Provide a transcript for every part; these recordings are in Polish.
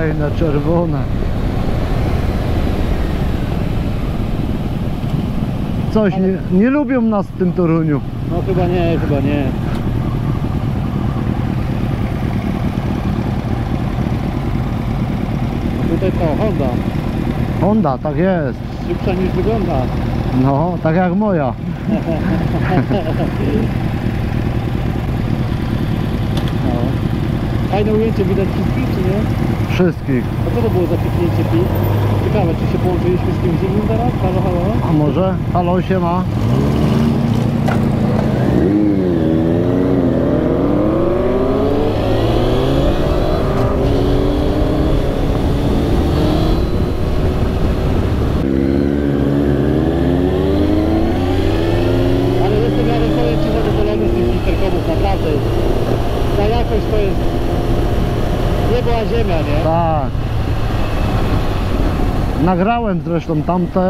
Kolejne czerwone. Coś, nie, nie lubią nas w tym Toruniu. No chyba nie, chyba nie. A tutaj to Honda. Honda, tak jest. Szybsza niż wygląda. No, tak jak moja. Fajne ujęcie widać wszystkich, czy nie? Wszystkich. A co to było za piknięcie pi? Ciekawe, czy się połączyliśmy z kimś innym teraz? Halo, halo? A może? Halo, się ma. Ale jestem ja powiem Ci zadowolony z tych interkomów, naprawdę. Ta jakość to jest niebo a ziemia, nie? Tak. Nagrałem zresztą tamte,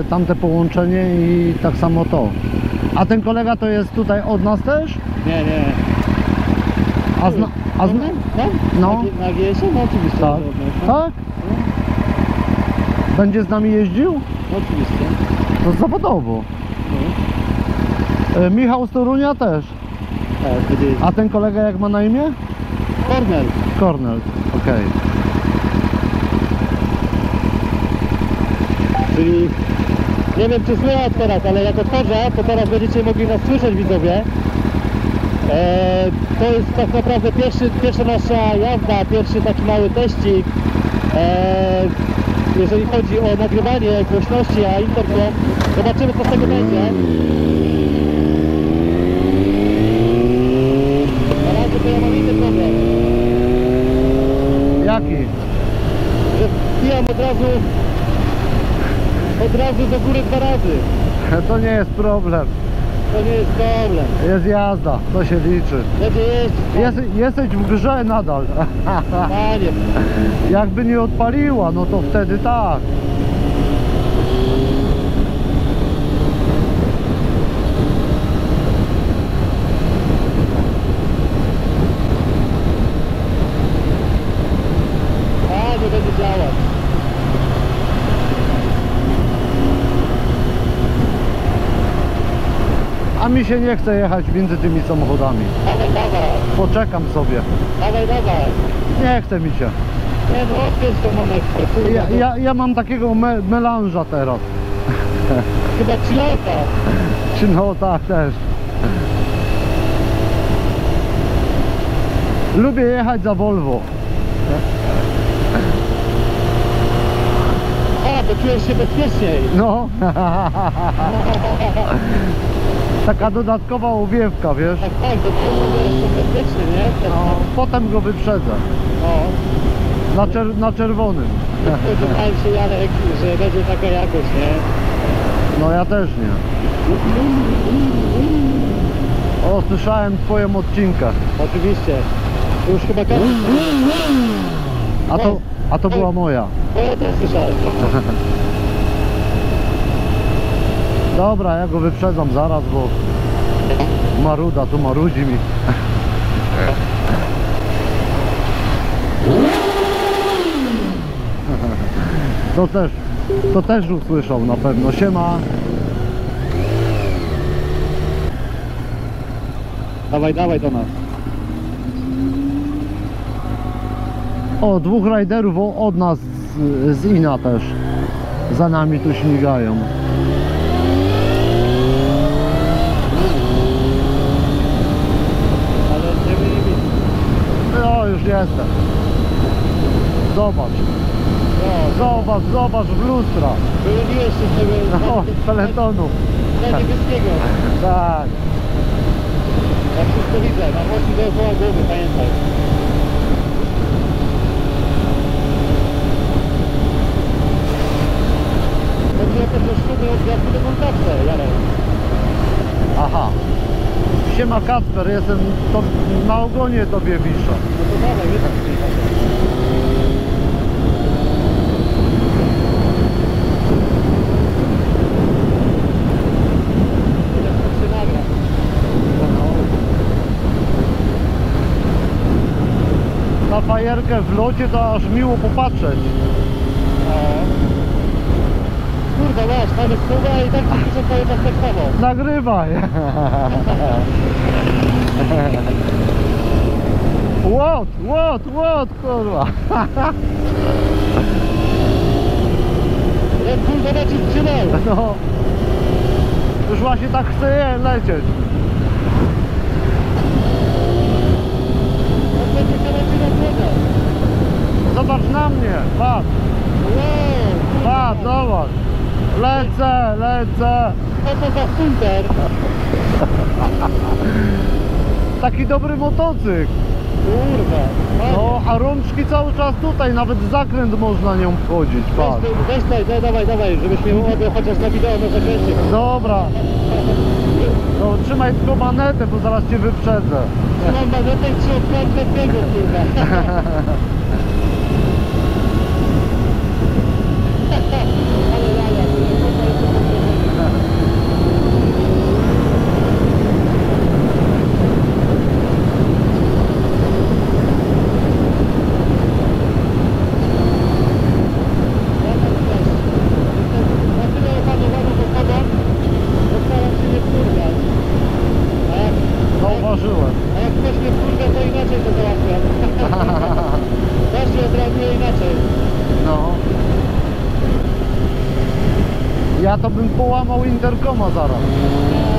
y, tamte połączenie i tak samo to. A ten kolega to jest tutaj od nas też? Nie, nie. A zna, a zna? No. Na, GS-ie? No oczywiście. tak. tak? Będzie z nami jeździł? No, oczywiście. To zawodowo. No. Y, Michał z Torunia też. Tak. A ten kolega jak ma na imię? Kornel. Cornel. Okej. Czyli nie wiem czy słychać teraz, ale jak otworzę, to teraz będziecie mogli nas słyszeć widzowie. Eee, to jest tak naprawdę pierwszy, pierwsza nasza jazda, pierwszy taki mały teścik. Eee, jeżeli chodzi o nagrywanie głośności, a interkom, zobaczymy co z tego będzie. Na razie to ja mam inny problem, Jaki? że wbijam od razu od razu do góry dwa razy. To nie jest problem. To nie jest problem. Jest jazda, to się liczy. Jeździć. Jest, jesteś w grze nadal. Panie, Jakby nie odpaliła, no to wtedy tak. panie będzie działać. A mi się nie chce jechać między tymi samochodami. Dawaj, dawaj, Poczekam sobie. dawaj, dawaj. Nie chce mi się. Nie no, to Ja, ja, ja mam takiego me, melanża teraz. Chyba 3 lata. Czy no tak też. Lubię jechać za Volvo. A, to czujesz się bezpieczniej. No. Taka dodatkowa owiewka, wiesz. Tak, tak, się bezpiecznie, nie? No, potem go wyprzedzę. no. Na, czer na czerwonym. Spodziewałem się Jarek, że będzie taka jakość, nie? No ja też nie. O, słyszałem twoją odcinkę. Oczywiście. To już chyba każdy... A to, a to była moja. No ja też słyszałem. Dobra, ja go wyprzedzam zaraz, bo maruda tu marudzi mi. To też, to też usłyszał na pewno. Siema. Dawaj, dawaj do nas. O, dwóch rajderów od nas z, z Ina też. Za nami tu śmigają. Ale nie mieli No, już jestem. Zobacz, zobacz, zobacz w lustra. Wyrobiłeś się z tego... No, z peletonu. Na niebieskiego. Tak. Ja wszystko widzę, mam oczy dookoła głowy, pamiętaj. Chodzi o to, że śruby od wiatru do kontaktu, Jarek. Aha. Siema Kacper, jestem to, na ogonie tobie wiszę. No to dawaj, się nagra. Na bajerkę w locie, to aż miło popatrzeć. Kurwa, mamy spływę i tak ci piszę twoje perspektywą. Nagrywaj! Łot, łot, łot, kurwa! Red Bull do ci. No, już właśnie tak chce je lecieć. Na. Zobacz na mnie, patrz, patrz, zobacz. Lecę, lecę. funter? Taki dobry motocykl. Kurwa, No, a rączki cały czas tutaj, nawet zakręt można nią wchodzić, patrz. Weź, weź daj, dawaj, dawaj, żebyś mnie ładnie chociaż na wideo na zakręcie. Dobra. No, trzymaj tylko manetę, bo zaraz cię wyprzedzę. Mam manetę i trzy odkrętne tego, kurwa. Ale jaja, kurwa. Ja tak też. Jestem na tyle opanowany samochodem, że staram się nie wkurwiać. A jak, Zauważyłem. a jak ktoś mnie wkurwia, to inaczej to załatwiam. Każdy odreaguje inaczej. No. Ja połamał interkoma zaraz. Nie.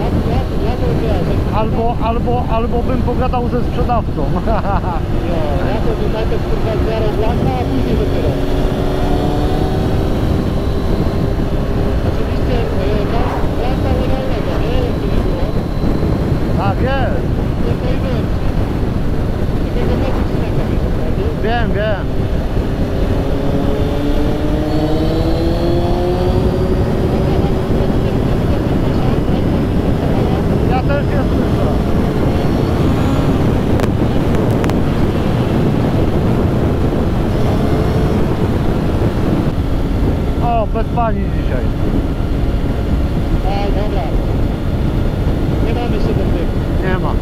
Ja, to wiesz. jak- Albo, albo, albo bym pogadał ze sprzedawcą. Nie, ja to najpierw kurwa zjarał blanka, a później dopiero. Oczywiście e, blan- blanka legalnego, nie? Jak to nie było. Tak jest. Tylko i wyłącznie. Takiego medycznego, wiesz o co chodzi? Wiem, wiem. Ja też je słyszę. O, bez pani dzisiaj. Aj, dobra. Nie mamy się do tych. Nie ma.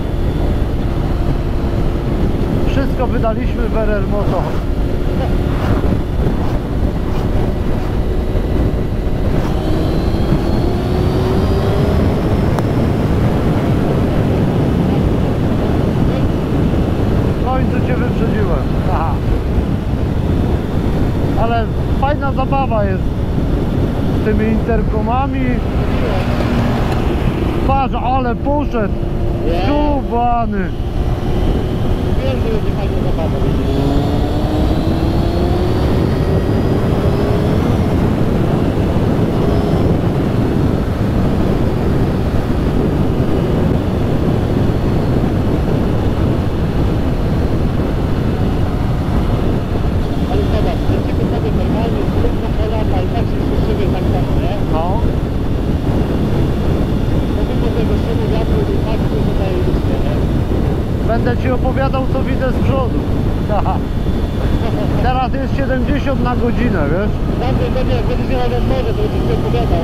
Wszystko wydaliśmy w RR Moto. W końcu cię wyprzedziłem. Aha. Ale fajna zabawa jest z tymi interkomami. Patrz, ale poszedł. Nie. Skubany. Wiem, że będzie fajna zabawa. widzisz. Ale zobacz, lecimy sobie normalnie, zrób na kolana i tak się słyszymy tak samo, nie? No. Pomimo tego szumu wiatru i tak słyszę zajebiście, nie? Będę ci opowiadał co widzę z przodu. Teraz jest 70 na godzinę, wiesz? Dobrze, pewnie jak będziesz jechał nad morze, to będziesz mi opowiadał.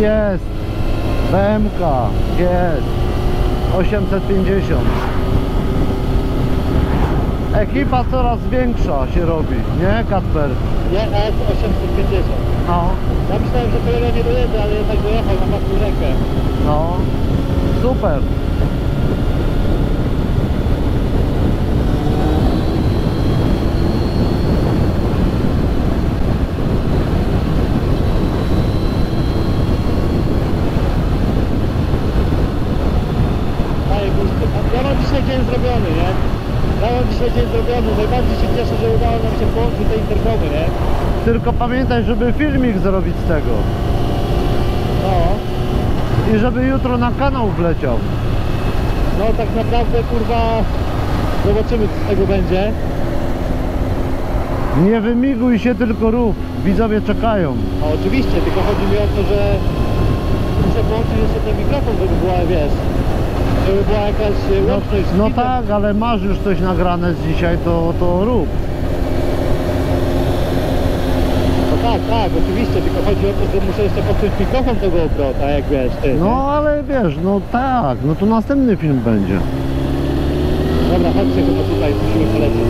Jest. BMK. Jest. 850. Ekipa coraz większa się robi, nie? Nie, S 850. No, Ja myślałem, że kolega nie dojedzie, ale jednak dojechał na własną rękę. no. Super. Daję gusty. Ja mam dzisiaj dzień zrobiony, nie? Ja mam dzisiaj dzień zrobiony. Najbardziej się cieszę, że udało nam się połączyć te interkomy, nie? Tylko pamiętaj, żeby filmik zrobić z tego. No. I żeby jutro na kanał wleciał. No tak naprawdę, kurwa, zobaczymy co z tego będzie. Nie wymiguj się, tylko rób. Widzowie czekają. No oczywiście, tylko chodzi mi o to, że muszę połączyć jeszcze ten mikrofon, żeby była, wiesz, żeby była jakaś e, No, łączność z no tak, ale masz już coś nagrane z dzisiaj, to, to rób. No tak, tak, oczywiście, tylko chodzi o to, że muszę jeszcze podpiąć mikrofon do GoPro, tak jak wiesz, ty. No ale wiesz, no tak, no to następny film będzie. Dobra, chodźcie chyba tutaj, musimy polecieć.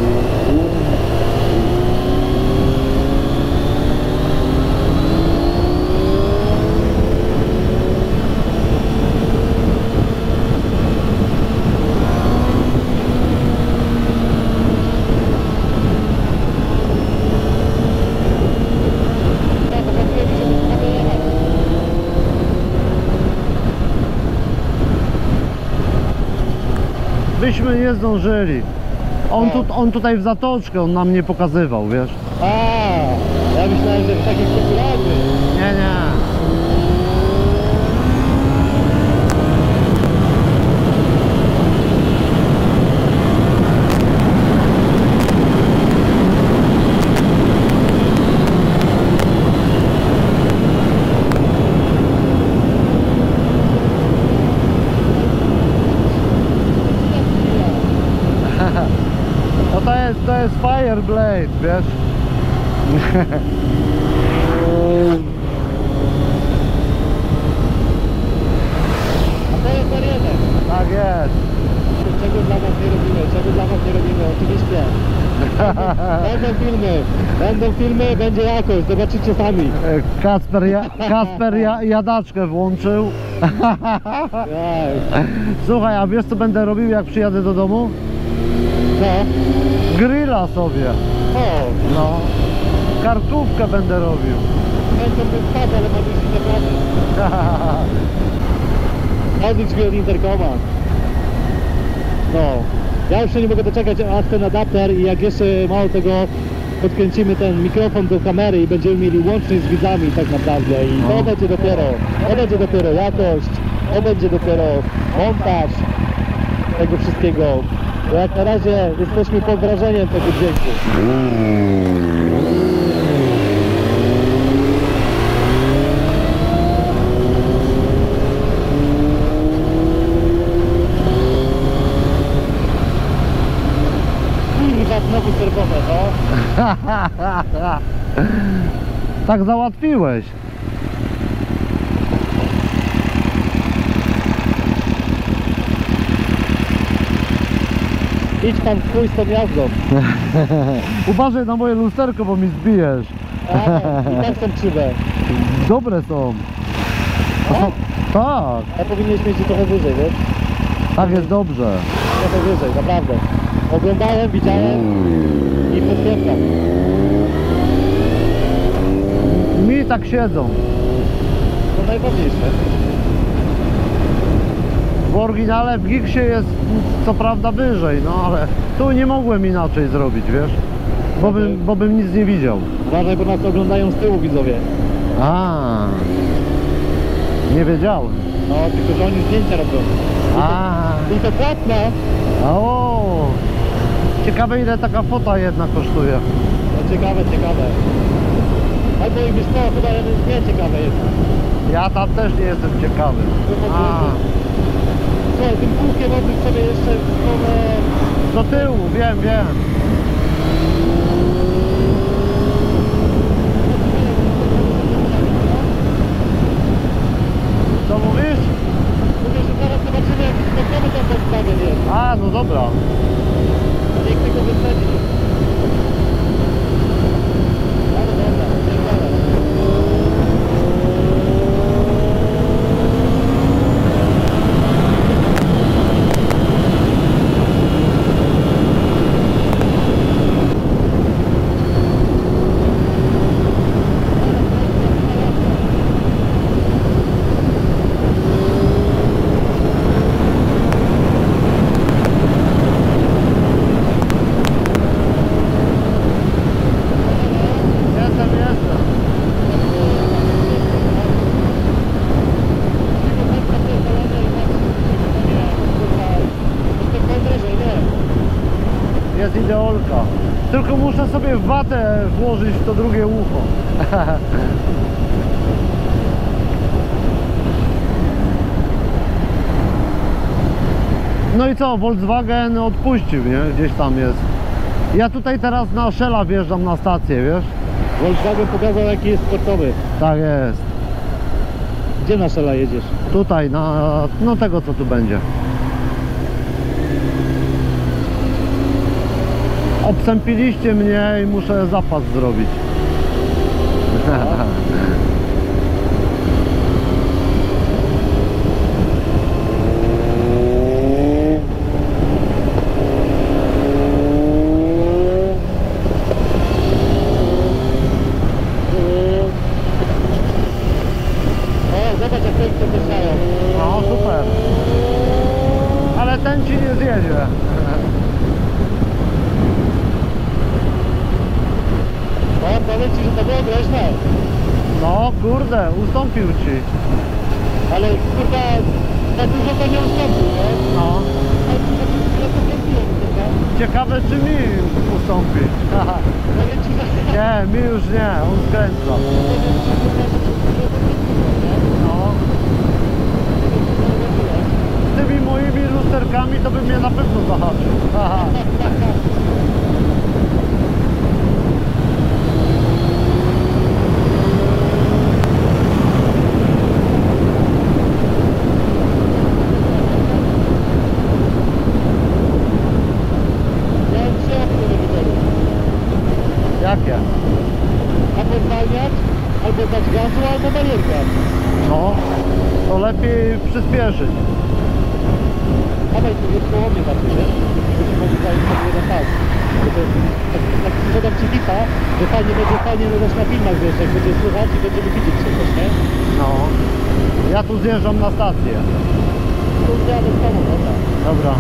Tak, pokazuję mi, że musimy jechać. Byśmy nie zdążyli. On, No. tu, on tutaj w zatoczkę, on nam nie pokazywał, wiesz? A, ja myślałem, że w takiej popularny. Nie, nie. No to jest, to jest Fireblade, wiesz? A to jest R1. Tak jest. Czego dla was nie robimy? Czego dla was nie robimy? Oczywiście. Będą filmy, będą filmy, będzie jakość, zobaczycie sami. Kasper, ja, Kasper ja, jadaczkę włączył. Tak. Słuchaj, a wiesz co będę robił jak przyjadę do domu? Co? Grilla sobie. O, No. Karkówkę będę robił. chętnie bym wpadł, ale mam już inne plany. Mi od interkoma. No. Ja już się nie mogę doczekać aż ten adapter i jak jeszcze mało tego podkręcimy ten mikrofon do kamery i będziemy mieli łączność z widzami tak naprawdę i to No. będzie dopiero, to będzie dopiero jakość, to będzie dopiero montaż tego wszystkiego. Jak na razie jesteśmy pod wrażeniem tego dźwięku. Znowu czerwone, no. tak załatwiłeś. Idź w chuj z tą jazdą. Uważaj na moje lusterko, bo mi zbijesz. A, I tak są krzywe. Dobre są. To są... Tak, A powinieneś mieć je trochę wyżej, wiesz? tak jest dobrze. Trochę wyżej, naprawdę. Oglądałem, widziałem i potwierdzam. Mi tak siedzą. To najważniejsze. W oryginale w Gixie jest co prawda wyżej, no ale tu nie mogłem inaczej zrobić, wiesz? Bo bym, bo bym nic nie widział. Uważaj, bo nas oglądają z tyłu widzowie. A, nie wiedziałem. No, tylko że oni zdjęcia robią. A, I to płatne. o, ciekawe ile taka fota jedna kosztuje. No ciekawe, ciekawe. Albo i wiesz co, chyba nie ciekawe jest. Ja tam też nie jestem ciekawy. A, Słuchaj, tym kółkiem odbyć sobie jeszcze w stronę... do tyłu, wiem, wiem. Co mówisz? Mówię, że zaraz zobaczymy jak spotkamy tam podstawę, nie? A, no dobra. Niech tego wyprzedzi. Ale dobra, pierdolę. Jestem, jestem. Jest ideolka. Tylko muszę sobie watę włożyć w to drugie ucho. No i co, Volkswagen odpuścił, nie? Gdzieś tam jest. Ja tutaj teraz na Shella wjeżdżam na stację, wiesz? Volkswagen pokazał jaki jest sportowy. Tak jest. Gdzie na szela jedziesz? Tutaj, na, no tego co tu będzie. Obsępiliście mnie i muszę zapas zrobić. O, zobacz jak pięknie pieszają. No super. Ale ten ci nie zjedzie. O, powiem ci, że to było groźne. No kurde, ustąpił ci. Ale kurwa, na dużo to nie ustąpił, nie? No. Ale to tak chwilę to kręciło, kurwa. Ciekawe czy mi ustąpi. Nie, mi już nie, on skręca. No. Z tymi moimi lusterkami to by mnie na pewno zahaczył. Haha. Ja mam trzy opcje do wyboru. Jakie? Albo zwalniać, albo dać gazu, albo manierkę. No, to lepiej przyspieszyć. Dawaj tu jest koło mnie taki, wiesz? Będziemy mogli zająć sobie jeden pas. To jest- Tak, tak ci lipa, że fajnie będzie fajnie też na filmach, wiesz, jak będzie słychać i będziemy widzieć się też, nie? No. Ja tu zjeżdżam na stację. Tu jadę z tobą, dobra. Dobra.